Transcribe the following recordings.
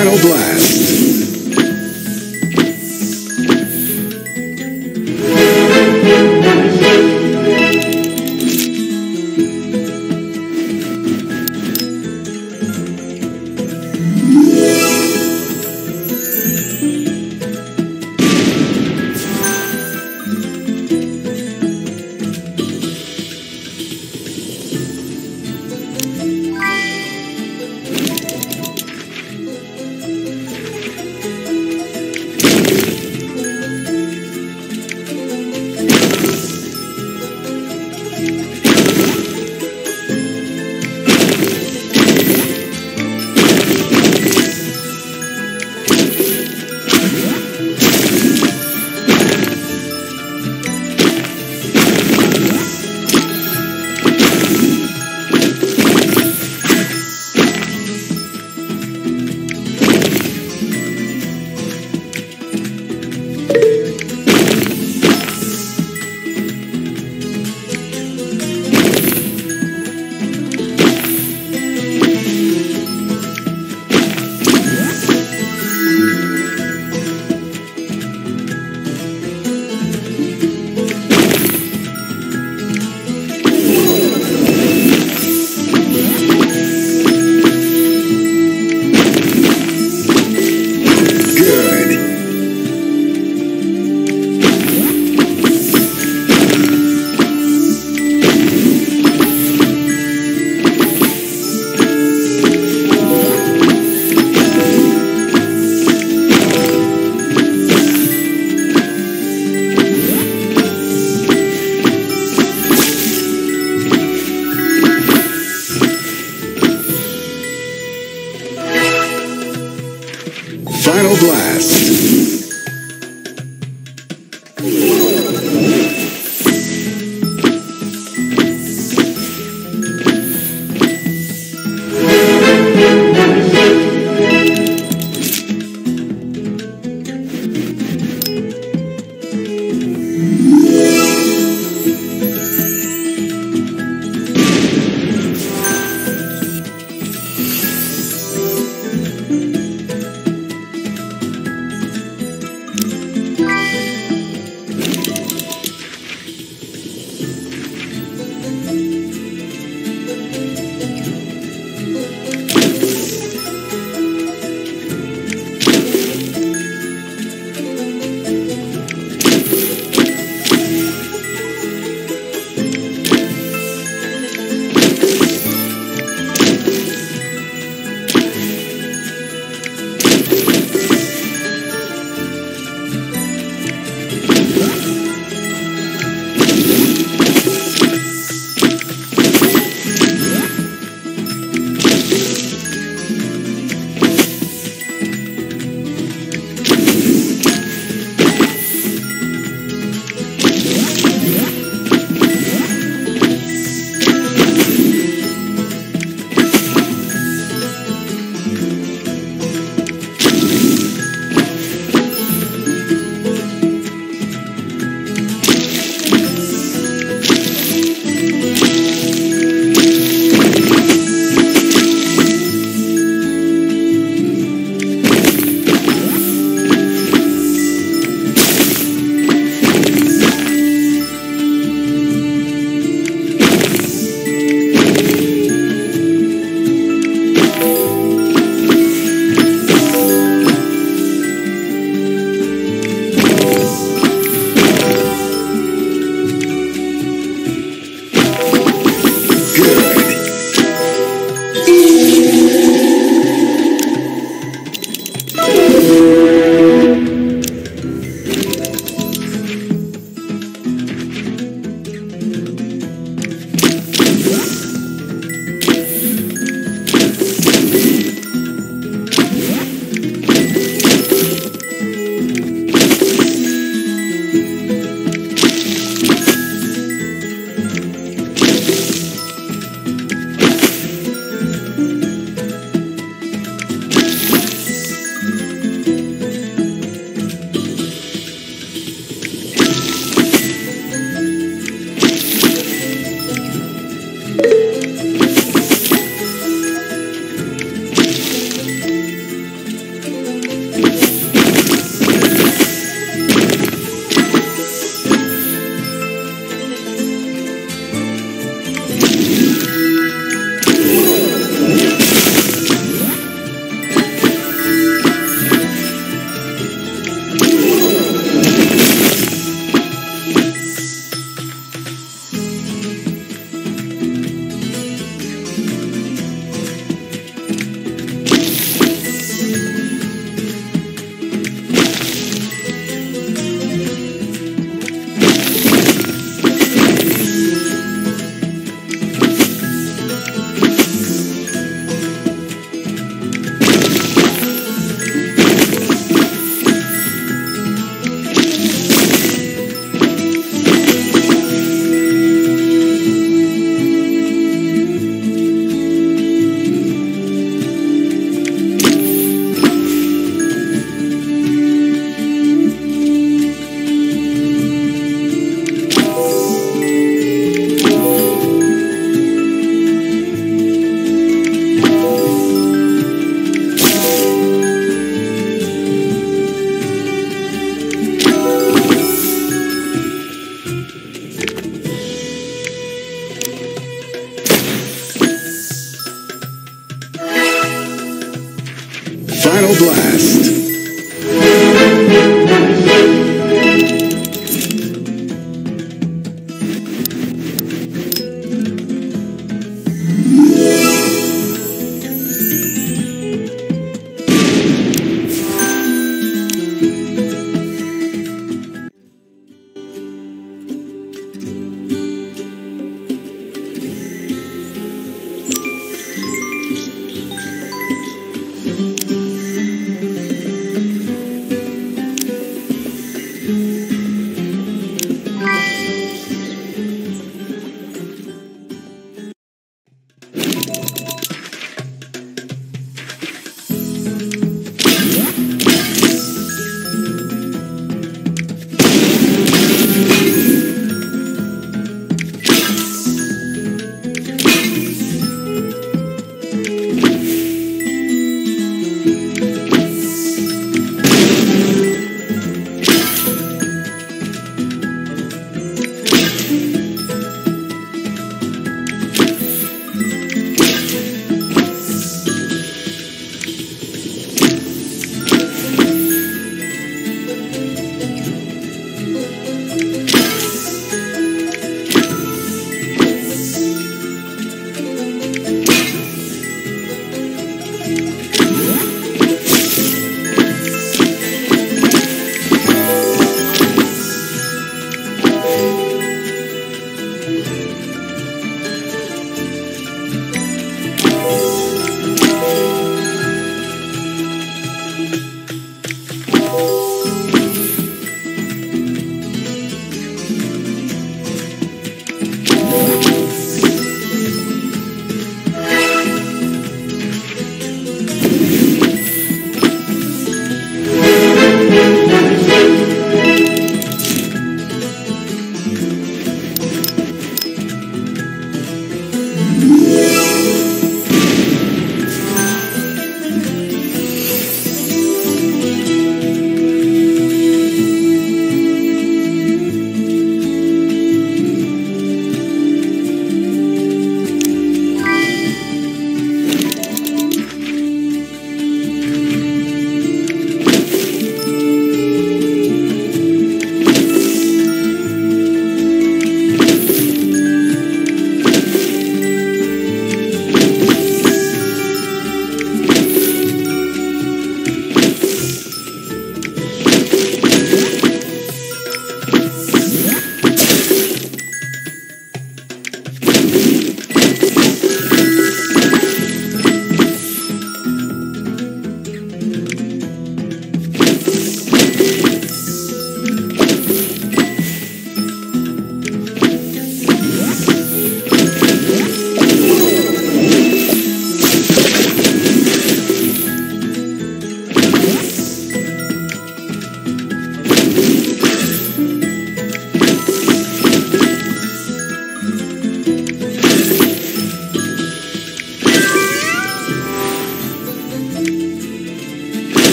Final Blast.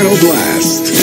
Final Blast.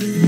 you.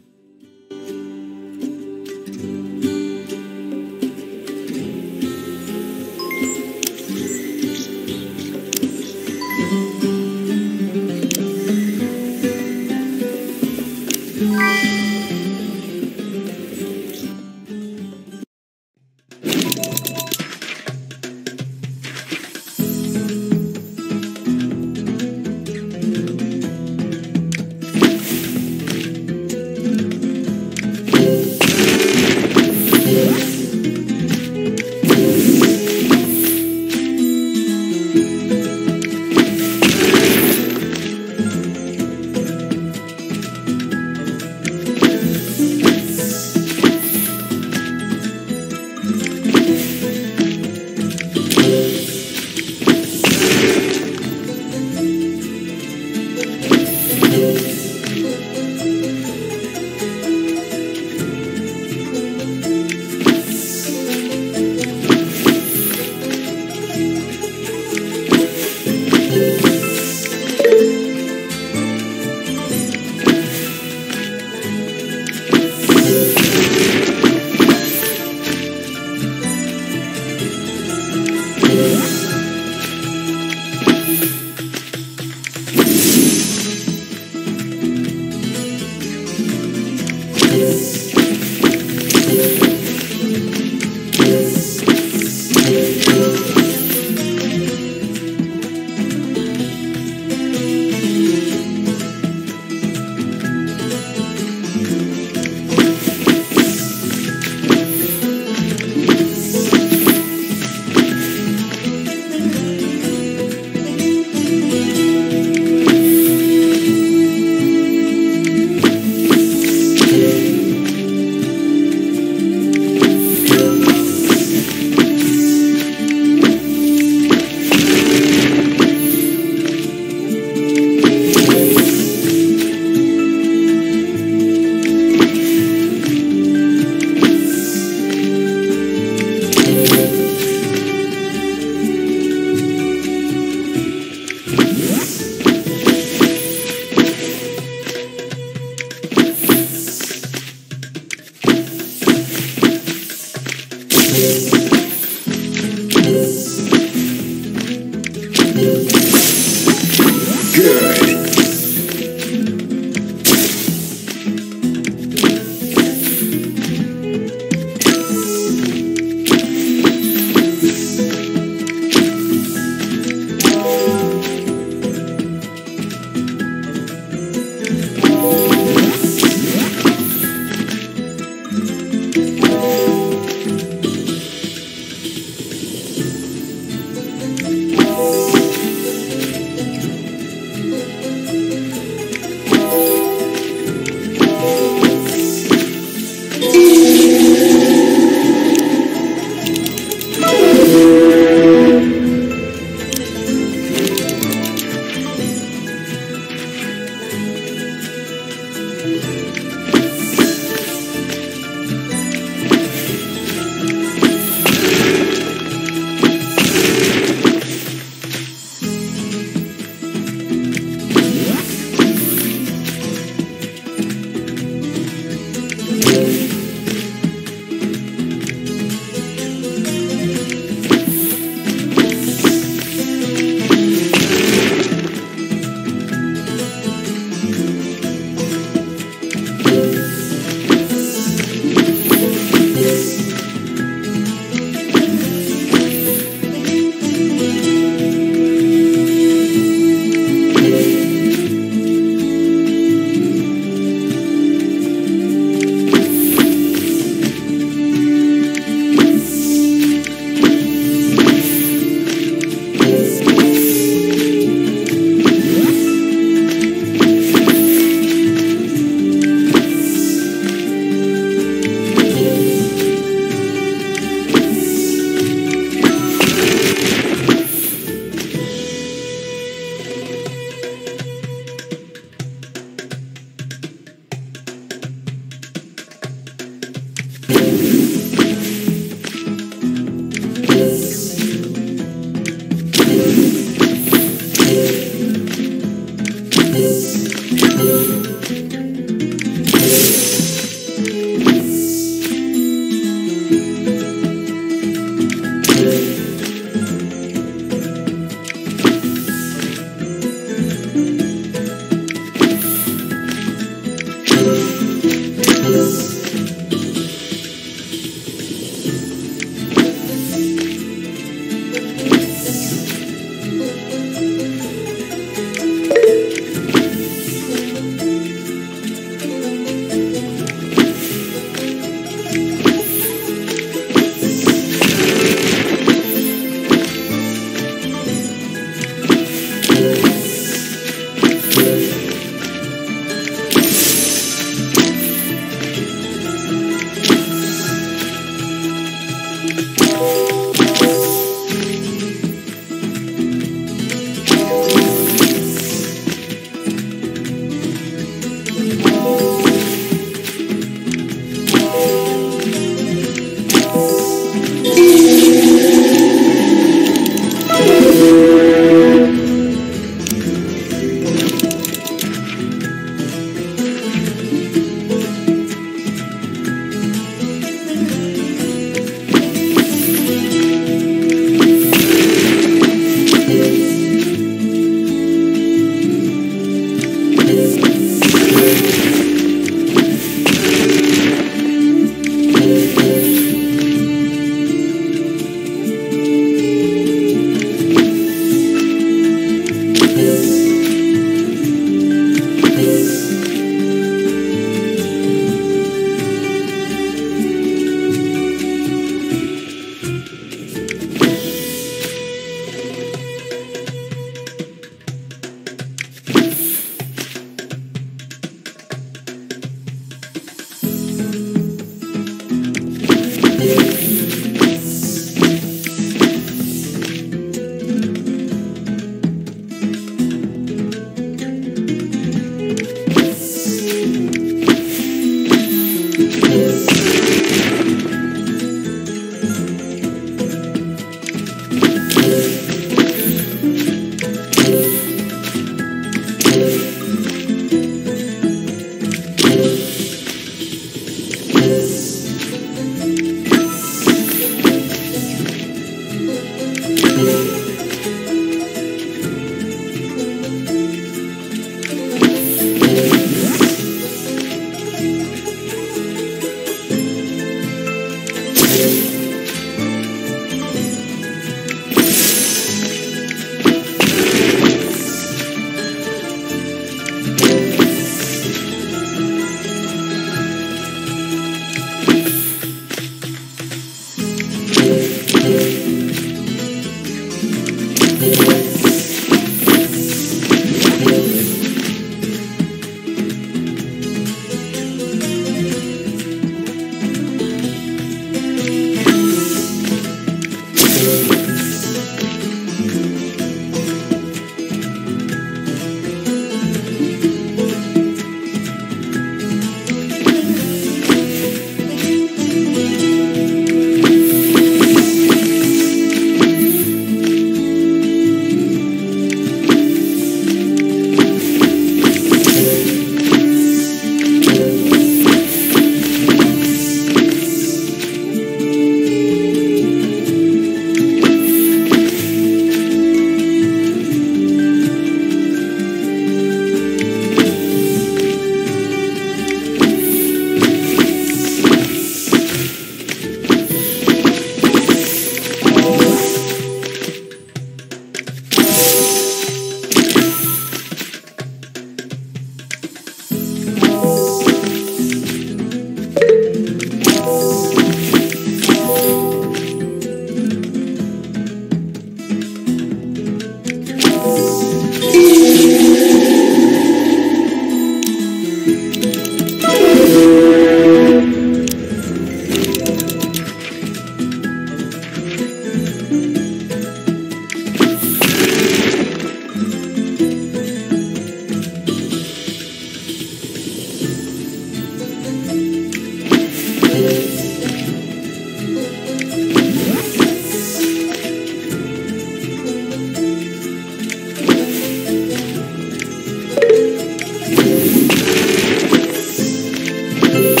you.